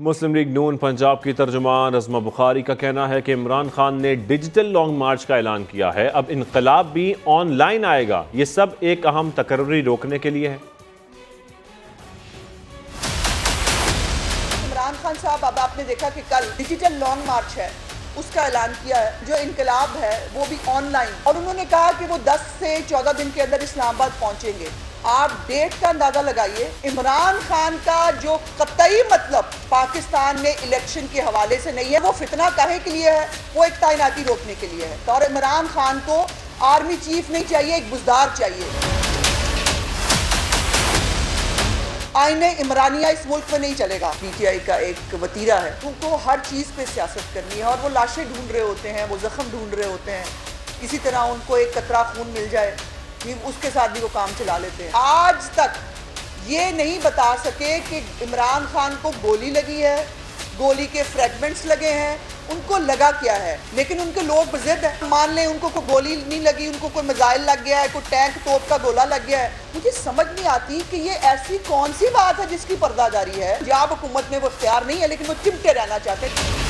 मुस्लिम league नून पंजाब की तर्जुमान रजमा बुखारी का कहना है कि इमरान खान ने डिजिटल लॉन्ग मार्च का ऐलान किया है। अब इनकलाब भी ऑनलाइन आएगा। ये सब एक अहम तकर्री रोकने के लिए है। इमरान खान साहब, अब आपने देखा कि कल डिजिटल लॉन्ग मार्च है, उसका ऐलान किया है, जो इनकलाब है, वो भी ऑनलाइन। और उन्होंने कहा कि वो 10 से 14 दिन के अंदर इस्लामाबाद पहुँचेंगे। आप डेट का अंदाज़ा लगाइए। इमरान खान का जो कतई मतलब पाकिस्तान में इलेक्शन के हवाले से नहीं है, वो फितना काहे के लिए है? वो एक तैनाती रोकने के लिए है। तो और इमरान खान को आर्मी चीफ नहीं चाहिए, एक बुजदार चाहिए। आईने इमरानिया इस मुल्क में नहीं चलेगा। पीटीआई का एक वतीरा है। उनको हर चीज़ पे सियासत करनी है और वो लाशें ढूंढ रहे होते हैं, वो जख्म ढूंढ रहे होते हैं। इसी तरह उनको एक कतरा खून मिल जाए। उसके साथ भी वो काम चला लेते हैं। आज तक ये नहीं बता सके कि इमरान खान को गोली लगी है, गोली के फ्रेगमेंट्स लगे हैं, उनको लगा क्या है? लेकिन उनके लोग जिद है। मान लें उनको कोई गोली नहीं लगी, उनको कोई मिजाइल लग गया है, कोई टैंक तोप का गोला लग गया है। मुझे समझ नहीं आती कि ये ऐसी कौन सी बात है जिसकी पर्दादारी है। पंजाब हुकूमत में वो इख्तियार नहीं है, लेकिन वो चिमटे रहना चाहते हैं।